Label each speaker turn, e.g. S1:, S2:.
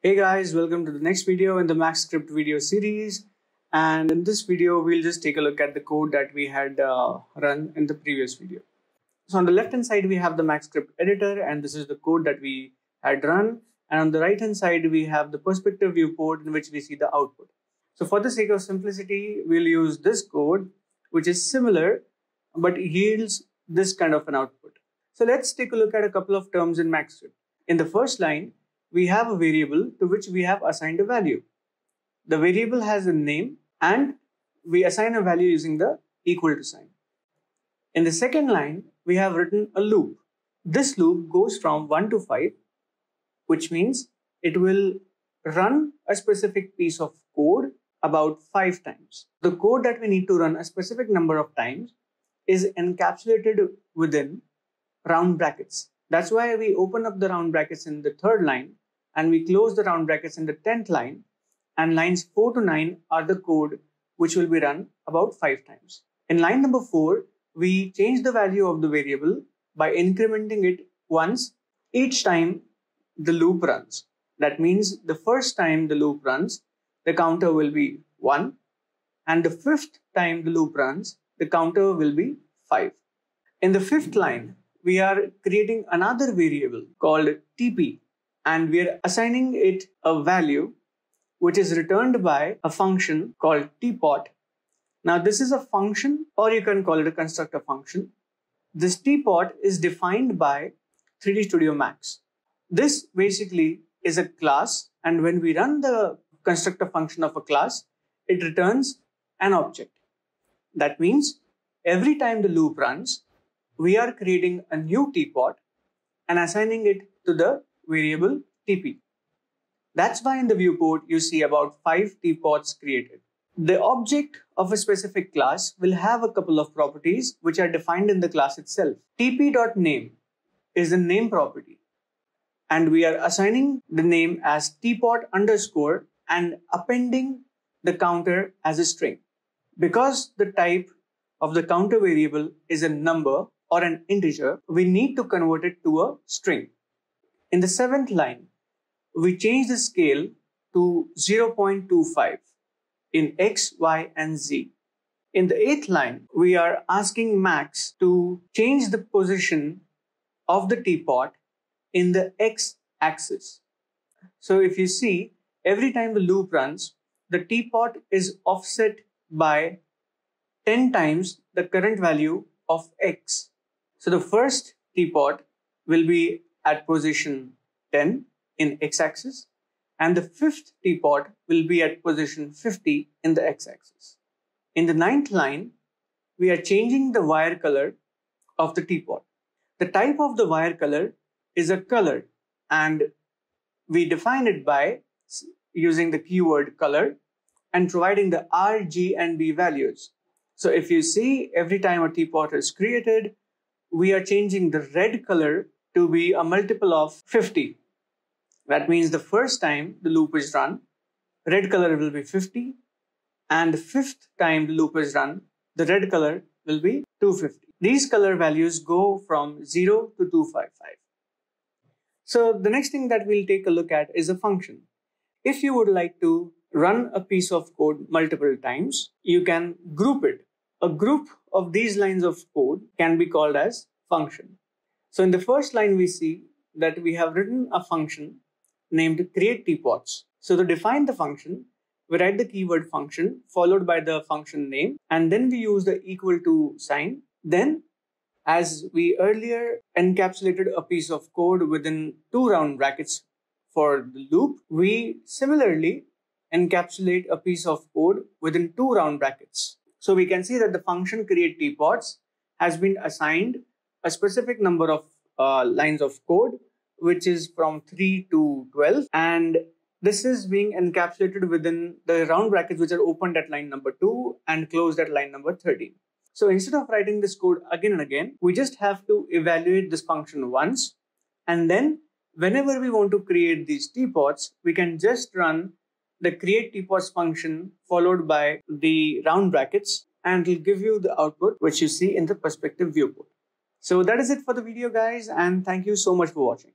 S1: Hey guys, welcome to the next video in the MaxScript video series. And in this video, we'll just take a look at the code that we had uh, run in the previous video. So on the left hand side, we have the MaxScript editor, and this is the code that we had run. And on the right hand side, we have the perspective viewport in which we see the output. So for the sake of simplicity, we'll use this code, which is similar, but yields this kind of an output. So let's take a look at a couple of terms in MaxScript. In the first line, we have a variable to which we have assigned a value. The variable has a name and we assign a value using the equal to sign. In the second line, we have written a loop. This loop goes from 1 to 5, which means it will run a specific piece of code about 5 times. The code that we need to run a specific number of times is encapsulated within round brackets. That's why we open up the round brackets in the third line and we close the round brackets in the 10th line and lines 4 to 9 are the code which will be run about 5 times. In line number 4, we change the value of the variable by incrementing it once each time the loop runs. That means the first time the loop runs, the counter will be 1 and the fifth time the loop runs, the counter will be 5. In the fifth line, we are creating another variable called TP and we are assigning it a value which is returned by a function called teapot. Now this is a function or you can call it a constructor function. This teapot is defined by 3D Studio Max. This basically is a class and when we run the constructor function of a class, it returns an object. That means every time the loop runs, we are creating a new teapot and assigning it to the variable TP. That's why in the viewport you see about five teapots created. The object of a specific class will have a couple of properties which are defined in the class itself. tp.name is the name property and we are assigning the name as teapot underscore and appending the counter as a string. Because the type of the counter variable is a number or an integer, we need to convert it to a string. In the seventh line, we change the scale to 0.25 in X, Y, and Z. In the eighth line, we are asking Max to change the position of the teapot in the X axis. So if you see, every time the loop runs, the teapot is offset by 10 times the current value of X. So the first teapot will be at position 10 in x-axis and the fifth teapot will be at position 50 in the x-axis. In the ninth line, we are changing the wire color of the teapot. The type of the wire color is a color and we define it by using the keyword color and providing the R, G, and B values. So if you see every time a teapot is created, we are changing the red color to be a multiple of 50. That means the first time the loop is run, red color will be 50. And the fifth time the loop is run, the red color will be 250. These color values go from 0 to 255. So the next thing that we'll take a look at is a function. If you would like to run a piece of code multiple times, you can group it. A group of these lines of code can be called as function. So in the first line, we see that we have written a function named create teapots. So to define the function, we write the keyword function followed by the function name, and then we use the equal to sign. Then, as we earlier encapsulated a piece of code within two round brackets for the loop, we similarly encapsulate a piece of code within two round brackets. So we can see that the function create teapots has been assigned a specific number of uh, lines of code which is from 3 to 12 and this is being encapsulated within the round brackets which are opened at line number 2 and closed at line number 13. So instead of writing this code again and again, we just have to evaluate this function once and then whenever we want to create these teapots, we can just run the create teapots function followed by the round brackets and it'll give you the output which you see in the perspective viewport. So that is it for the video guys and thank you so much for watching.